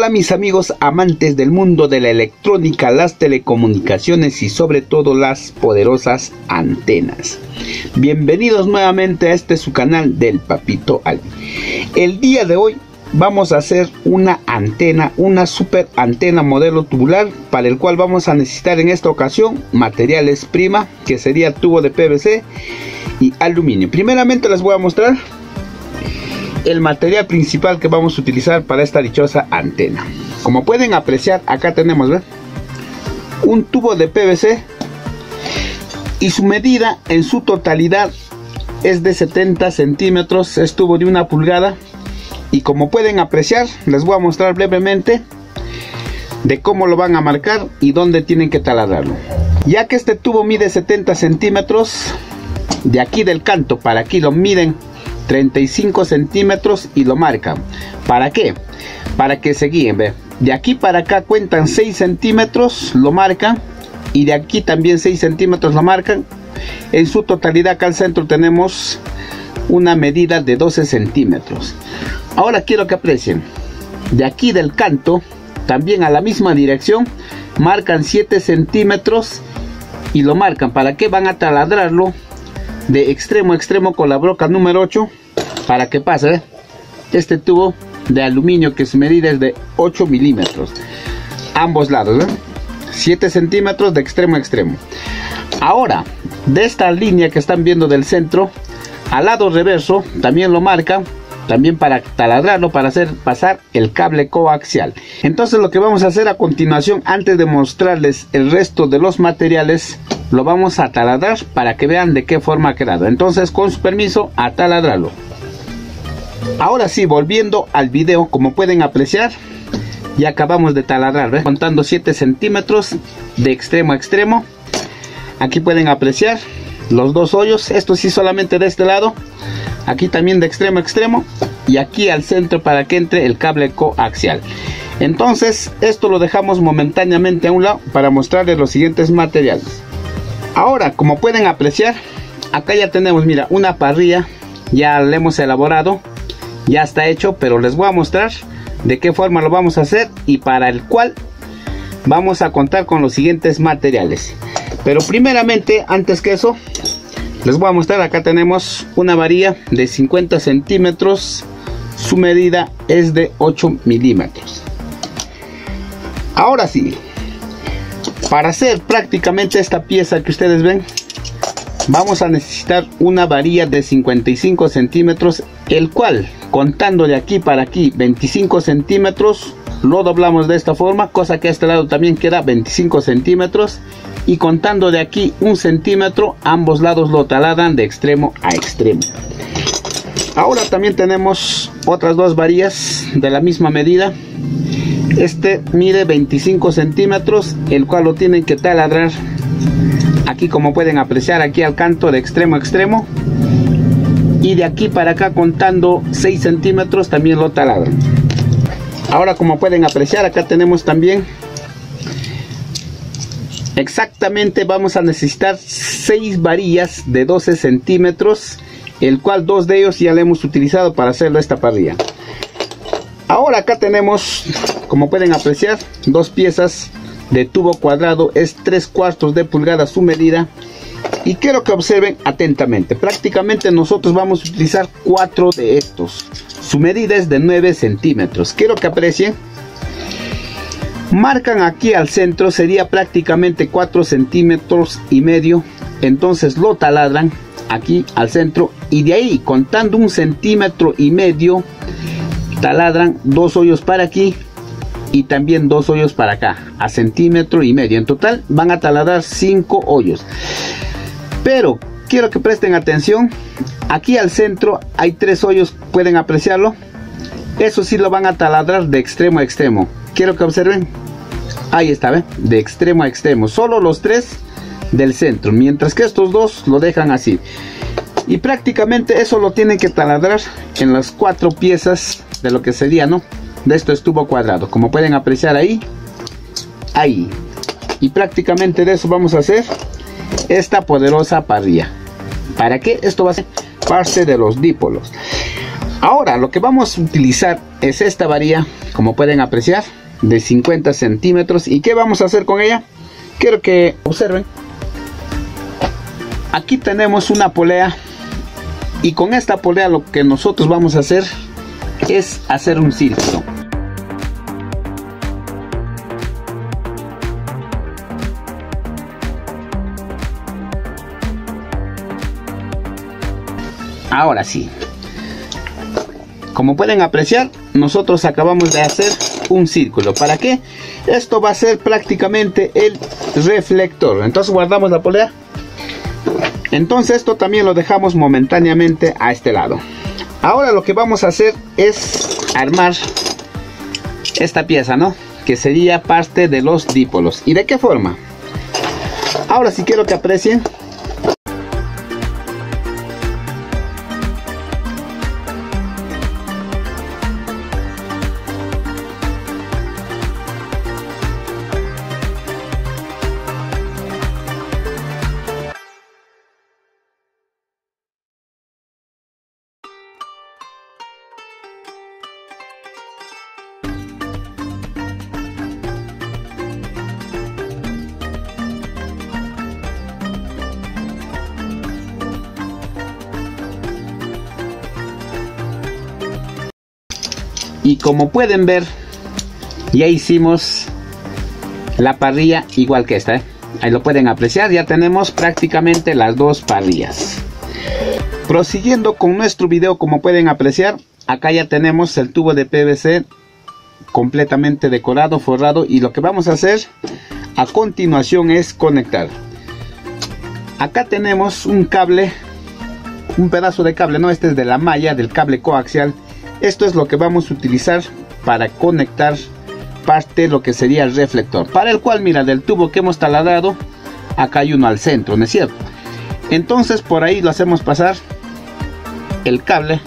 Hola mis amigos amantes del mundo de la electrónica, las telecomunicaciones y sobre todo las poderosas antenas. Bienvenidos nuevamente a este su canal del Papito Albi. El día de hoy vamos a hacer una antena, una super antena modelo tubular para el cual vamos a necesitar en esta ocasión materiales prima que sería tubo de PVC y aluminio. Primeramente les voy a mostrar el material principal que vamos a utilizar para esta dichosa antena. Como pueden apreciar, acá tenemos un tubo de PVC y su medida en su totalidad es de 70 centímetros, es tubo de una pulgada y como pueden apreciar, les voy a mostrar brevemente de cómo lo van a marcar y dónde tienen que taladrarlo. Ya que este tubo mide 70 centímetros, de aquí del canto para aquí lo miden 35 centímetros y lo marcan. ¿Para qué? Para que se guíen, ve. De aquí para acá cuentan 6 centímetros, lo marcan. Y de aquí también 6 centímetros lo marcan. En su totalidad acá al centro tenemos una medida de 12 centímetros. Ahora quiero que aprecien. De aquí del canto, también a la misma dirección, marcan 7 centímetros y lo marcan. ¿Para qué van a taladrarlo? De extremo a extremo con la broca número 8 para que pase este tubo de aluminio que su medida es de 8 milímetros. Ambos lados 7 centímetros de extremo a extremo. Ahora de esta línea que están viendo del centro al lado reverso también lo marca también para taladrarlo para hacer pasar el cable coaxial. Entonces lo que vamos a hacer a continuación antes de mostrarles el resto de los materiales lo vamos a taladrar para que vean de qué forma ha quedado. Entonces con su permiso a taladrarlo Ahora sí, volviendo al video, como pueden apreciar, ya acabamos de taladrar, contando 7 centímetros de extremo a extremo. Aquí pueden apreciar los dos hoyos, esto sí solamente de este lado, aquí también de extremo a extremo y aquí al centro para que entre el cable coaxial. Entonces, esto lo dejamos momentáneamente a un lado para mostrarles los siguientes materiales. Ahora, como pueden apreciar, acá ya tenemos, mira, una parrilla, ya la hemos elaborado ya está hecho, pero les voy a mostrar de qué forma lo vamos a hacer y para el cual vamos a contar con los siguientes materiales. Pero primeramente, antes que eso, les voy a mostrar, acá tenemos una varilla de 50 centímetros, su medida es de 8 milímetros. Ahora sí, para hacer prácticamente esta pieza que ustedes ven, vamos a necesitar una varilla de 55 centímetros, el cual contando de aquí para aquí 25 centímetros, lo doblamos de esta forma, cosa que a este lado también queda 25 centímetros y contando de aquí un centímetro, ambos lados lo taladan de extremo a extremo. Ahora también tenemos otras dos varillas de la misma medida. Este mide 25 centímetros, el cual lo tienen que taladrar aquí como pueden apreciar aquí al canto de extremo a extremo. Y de aquí para acá contando 6 centímetros también lo taladran ahora como pueden apreciar acá tenemos también exactamente vamos a necesitar 6 varillas de 12 centímetros el cual dos de ellos ya le hemos utilizado para hacerlo esta parrilla. Ahora acá tenemos como pueden apreciar dos piezas de tubo cuadrado es 3 cuartos de pulgada su medida. Y quiero que observen atentamente. Prácticamente nosotros vamos a utilizar cuatro de estos. Su medida es de 9 centímetros. Quiero que aprecien marcan aquí al centro sería prácticamente 4 centímetros y medio. Entonces lo taladran aquí al centro y de ahí contando un centímetro y medio taladran dos hoyos para aquí y también dos hoyos para acá a centímetro y medio en total van a taladrar cinco hoyos pero quiero que presten atención. Aquí al centro hay tres hoyos, pueden apreciarlo. Eso sí lo van a taladrar de extremo a extremo. Quiero que observen. Ahí está, ¿ven? De extremo a extremo. Solo los tres del centro. Mientras que estos dos lo dejan así. Y prácticamente eso lo tienen que taladrar en las cuatro piezas de lo que sería, ¿no? De esto estuvo cuadrado. Como pueden apreciar ahí. Ahí. Y prácticamente de eso vamos a hacer esta poderosa parrilla. ¿Para qué? Esto va a ser parte de los dípolos. Ahora lo que vamos a utilizar es esta varilla, como pueden apreciar, de 50 centímetros. ¿Y qué vamos a hacer con ella? Quiero que observen. Aquí tenemos una polea y con esta polea lo que nosotros vamos a hacer es hacer un círculo. Ahora sí. Como pueden apreciar, nosotros acabamos de hacer un círculo. ¿Para qué? Esto va a ser prácticamente el reflector. Entonces guardamos la polea. Entonces esto también lo dejamos momentáneamente a este lado. Ahora lo que vamos a hacer es armar esta pieza, ¿no? Que sería parte de los dípolos. ¿Y de qué forma? Ahora si quiero que aprecien y como pueden ver ya hicimos la parrilla igual que esta ¿eh? ahí lo pueden apreciar ya tenemos prácticamente las dos parrillas. Prosiguiendo con nuestro video como pueden apreciar acá ya tenemos el tubo de PVC completamente decorado forrado y lo que vamos a hacer a continuación es conectar. Acá tenemos un cable un pedazo de cable no este es de la malla del cable coaxial esto es lo que vamos a utilizar para conectar parte de lo que sería el reflector. Para el cual, mira, del tubo que hemos taladrado, acá hay uno al centro, ¿no es cierto? Entonces por ahí lo hacemos pasar el cable.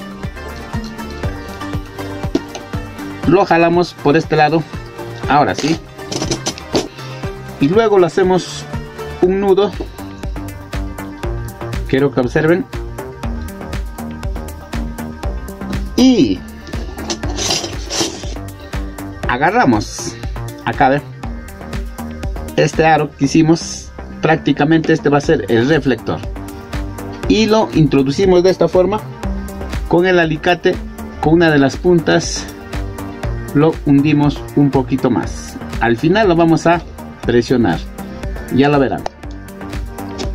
Lo jalamos por este lado. Ahora sí. Y luego lo hacemos un nudo. Quiero que observen y agarramos. Acá ver. Este aro que hicimos prácticamente este va a ser el reflector. Y lo introducimos de esta forma con el alicate con una de las puntas lo hundimos un poquito más. Al final lo vamos a presionar. Ya lo verán.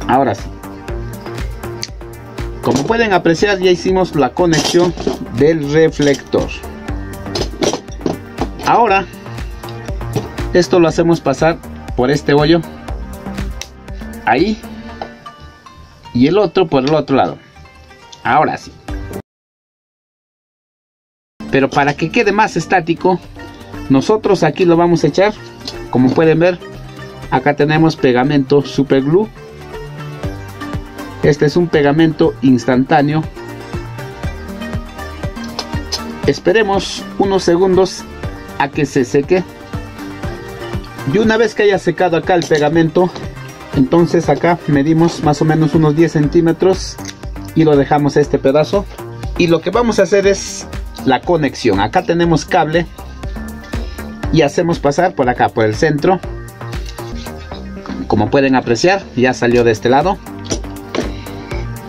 Ahora sí como pueden apreciar ya hicimos la conexión del reflector. Ahora, esto lo hacemos pasar por este hoyo. Ahí. Y el otro por el otro lado. Ahora sí. Pero para que quede más estático, nosotros aquí lo vamos a echar. Como pueden ver, acá tenemos pegamento super glue. Este es un pegamento instantáneo Esperemos unos segundos a que se seque. Y una vez que haya secado acá el pegamento, entonces acá medimos más o menos unos 10 centímetros y lo dejamos este pedazo. Y lo que vamos a hacer es la conexión. Acá tenemos cable y hacemos pasar por acá, por el centro. Como pueden apreciar, ya salió de este lado.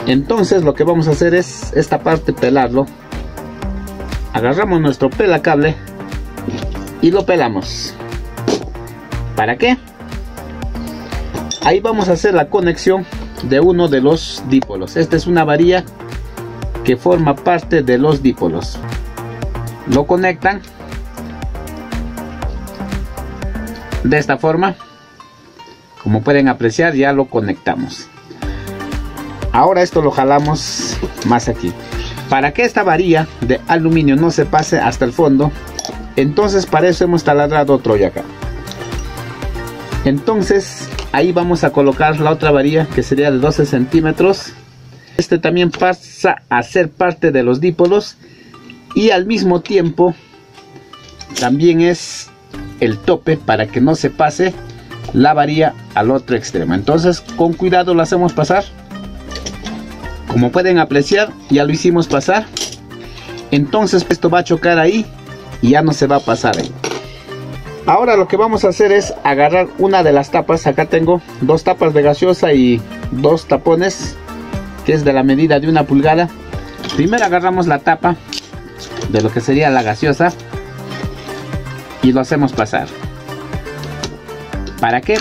Entonces lo que vamos a hacer es esta parte pelarlo agarramos nuestro pelacable y lo pelamos. ¿Para qué? Ahí vamos a hacer la conexión de uno de los dípolos. Esta es una varilla que forma parte de los dípolos. Lo conectan de esta forma. Como pueden apreciar ya lo conectamos. Ahora esto lo jalamos más aquí. Para que esta varilla de aluminio no se pase hasta el fondo, entonces para eso hemos taladrado otro ya acá. Entonces ahí vamos a colocar la otra varilla que sería de 12 centímetros. Este también pasa a ser parte de los dípolos y al mismo tiempo también es el tope para que no se pase la varilla al otro extremo. Entonces con cuidado lo hacemos pasar como pueden apreciar, ya lo hicimos pasar. entonces esto va a chocar ahí y ya no se va a pasar ahí. Ahora lo que vamos a hacer es agarrar una de las tapas. Acá tengo dos tapas de gaseosa y dos tapones que es de la medida de una pulgada. Primero agarramos la tapa de lo que sería la gaseosa y lo hacemos pasar. ¿Para qué?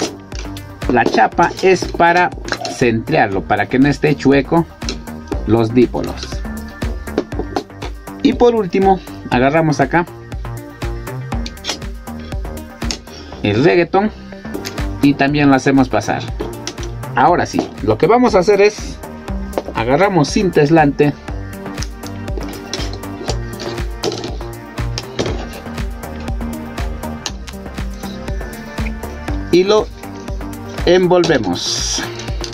La chapa es para centrearlo, para que no esté chueco los dípolos. Y por último, agarramos acá el reggaeton y también lo hacemos pasar. Ahora sí, lo que vamos a hacer es agarramos cinta aislante y lo envolvemos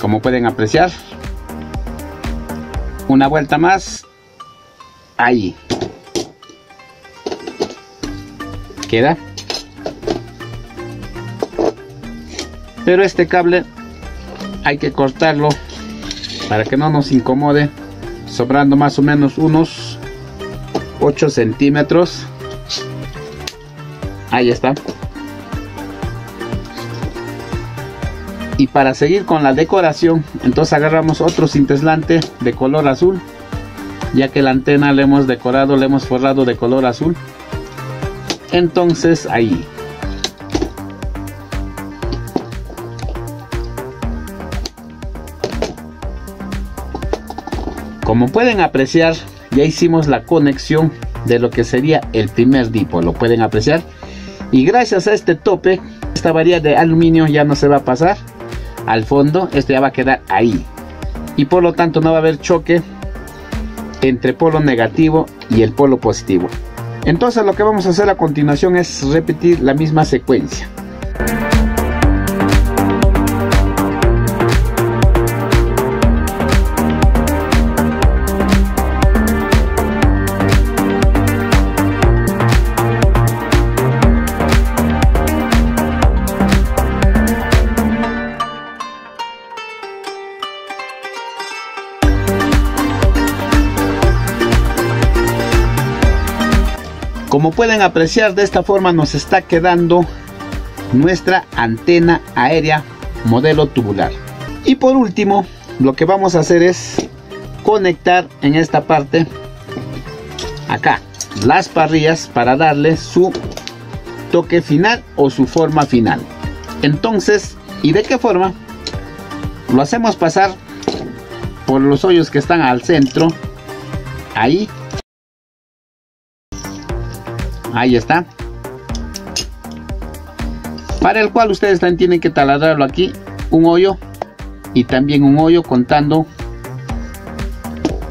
como pueden apreciar una vuelta más. Ahí. Queda. Pero este cable hay que cortarlo para que no nos incomode sobrando más o menos unos 8 centímetros. Ahí está y para seguir con la decoración entonces agarramos otro cinteslante de color azul ya que la antena le hemos decorado le hemos forrado de color azul. Entonces ahí. Como pueden apreciar, ya hicimos la conexión de lo que sería el primer dipo, lo pueden apreciar. Y gracias a este tope, esta varilla de aluminio ya no se va a pasar al fondo, esto ya va a quedar ahí. Y por lo tanto no va a haber choque entre polo negativo y el polo positivo. Entonces lo que vamos a hacer a continuación es repetir la misma secuencia. Como pueden apreciar de esta forma nos está quedando nuestra antena aérea modelo tubular. Y por último lo que vamos a hacer es conectar en esta parte acá las parrillas para darle su toque final o su forma final. Entonces, ¿y de qué forma? Lo hacemos pasar por los hoyos que están al centro. Ahí Ahí está. Para el cual ustedes también tienen que taladrarlo aquí. Un hoyo. Y también un hoyo contando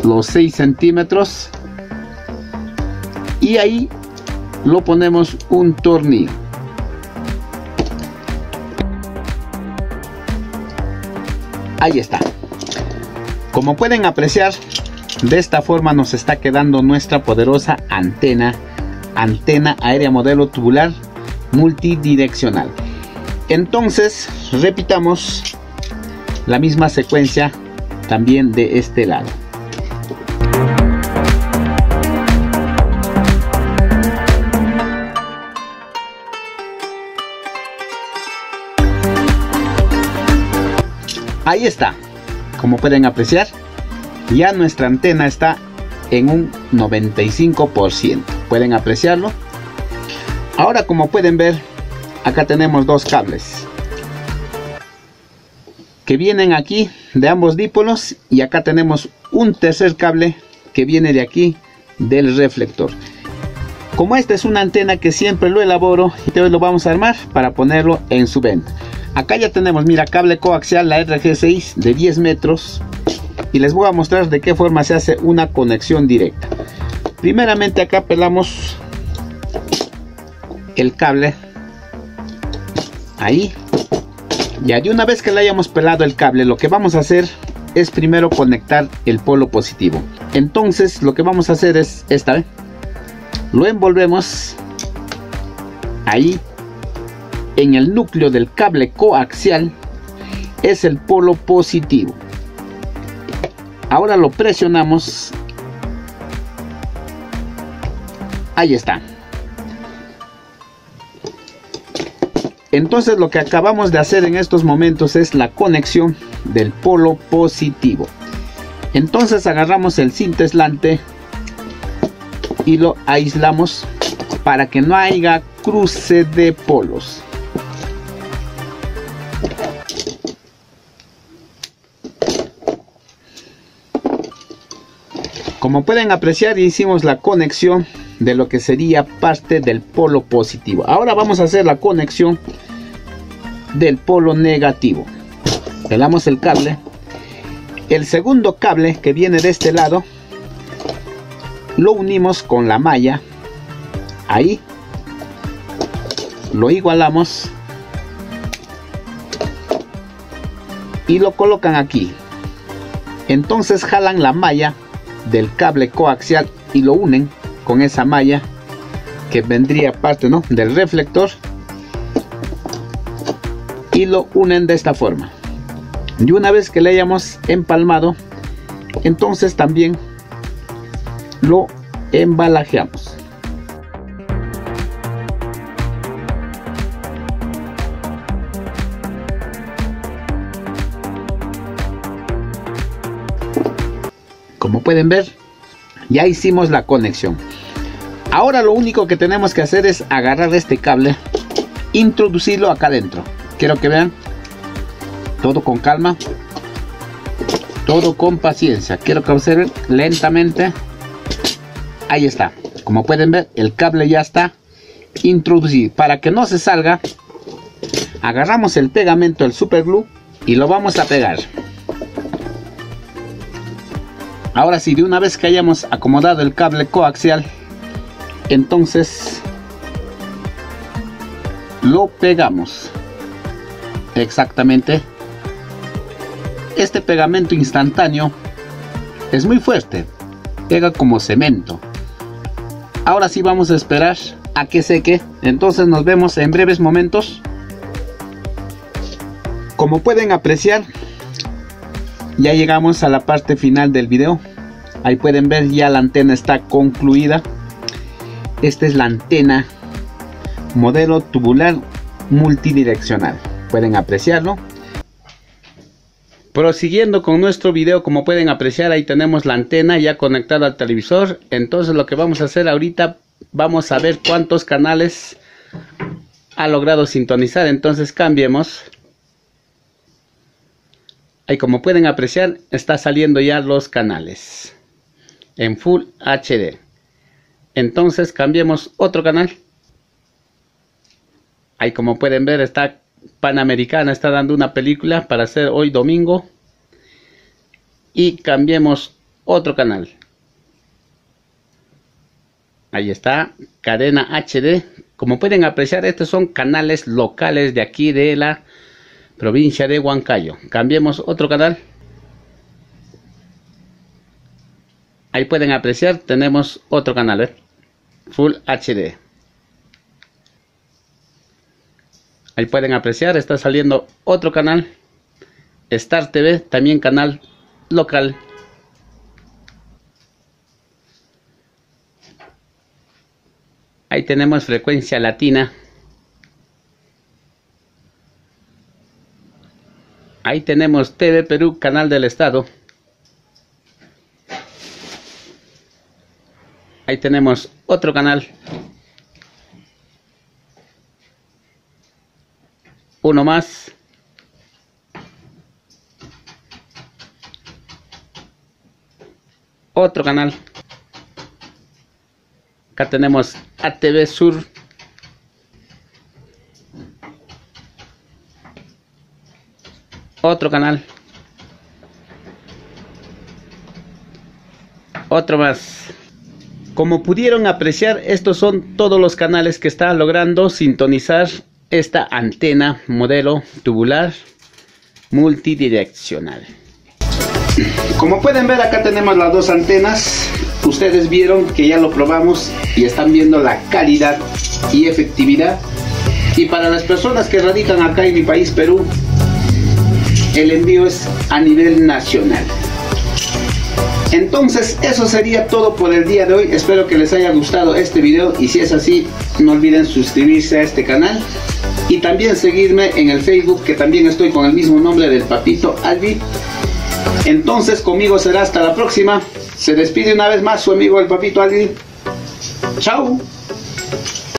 los 6 centímetros. Y ahí lo ponemos un tornillo. Ahí está. Como pueden apreciar, de esta forma nos está quedando nuestra poderosa antena antena aérea modelo tubular multidireccional. Entonces, repitamos la misma secuencia también de este lado. Ahí está. Como pueden apreciar, ya nuestra antena está en un 95%. Pueden apreciarlo. Ahora como pueden ver, acá tenemos dos cables que vienen aquí de ambos dípolos y acá tenemos un tercer cable que viene de aquí del reflector. Como esta es una antena que siempre lo elaboro, y hoy lo vamos a armar para ponerlo en su venta. Acá ya tenemos, mira, cable coaxial, la RG6 de 10 metros, y les voy a mostrar de qué forma se hace una conexión directa primeramente acá pelamos el cable. Ahí. Ya de una vez que le hayamos pelado el cable lo que vamos a hacer es primero conectar el polo positivo. Entonces lo que vamos a hacer es esta vez lo envolvemos ahí en el núcleo del cable coaxial. Es el polo positivo. Ahora lo presionamos Ahí está. Entonces lo que acabamos de hacer en estos momentos es la conexión del polo positivo. Entonces agarramos el cinteslante y lo aislamos para que no haya cruce de polos. Como pueden apreciar hicimos la conexión de lo que sería parte del polo positivo. Ahora vamos a hacer la conexión del polo negativo. Pelamos el cable. El segundo cable que viene de este lado lo unimos con la malla. Ahí lo igualamos y lo colocan aquí. Entonces jalan la malla del cable coaxial y lo unen con esa malla que vendría parte ¿no? del reflector y lo unen de esta forma y una vez que le hayamos empalmado entonces también lo embalajeamos como pueden ver ya hicimos la conexión. Ahora lo único que tenemos que hacer es agarrar este cable introducirlo acá adentro. Quiero que vean. Todo con calma. Todo con paciencia. Quiero que observen lentamente. Ahí está. Como pueden ver el cable ya está introducido. Para que no se salga agarramos el pegamento del super glue y lo vamos a pegar ahora sí de una vez que hayamos acomodado el cable coaxial entonces lo pegamos. Exactamente. Este pegamento instantáneo es muy fuerte pega como cemento. Ahora sí vamos a esperar a que seque. Entonces nos vemos en breves momentos. Como pueden apreciar ya llegamos a la parte final del video ahí pueden ver ya la antena está concluida esta es la antena modelo tubular multidireccional pueden apreciarlo. Prosiguiendo con nuestro video, como pueden apreciar, ahí tenemos la antena ya conectada al televisor. Entonces lo que vamos a hacer ahorita, vamos a ver cuántos canales ha logrado sintonizar. Entonces cambiemos. Ahí como pueden apreciar, está saliendo ya los canales en Full HD. Entonces cambiemos otro canal. Ahí como pueden ver está Panamericana está dando una película para hacer hoy domingo. Y cambiemos otro canal. Ahí está, cadena HD. Como pueden apreciar, estos son canales locales de aquí de la provincia de Huancayo. Cambiemos otro canal. Ahí pueden apreciar, tenemos otro canal, ¿eh? Full HD. Ahí pueden apreciar, está saliendo otro canal. Star TV, también canal local. Ahí tenemos frecuencia latina. Ahí tenemos TV Perú, canal del estado. Ahí tenemos otro canal. uno más otro canal acá tenemos ATV Sur otro canal otro más como pudieron apreciar estos son todos los canales que están logrando sintonizar esta antena modelo tubular multidireccional. Como pueden ver acá tenemos las dos antenas. Ustedes vieron que ya lo probamos y están viendo la calidad y efectividad. Y para las personas que radican acá en mi país, Perú, el envío es a nivel nacional. Entonces eso sería todo por el día de hoy. Espero que les haya gustado este video y si es así no olviden suscribirse a este canal y también seguirme en el Facebook que también estoy con el mismo nombre del Papito Albi. Entonces conmigo será hasta la próxima. Se despide una vez más su amigo el Papito Albi. Chao.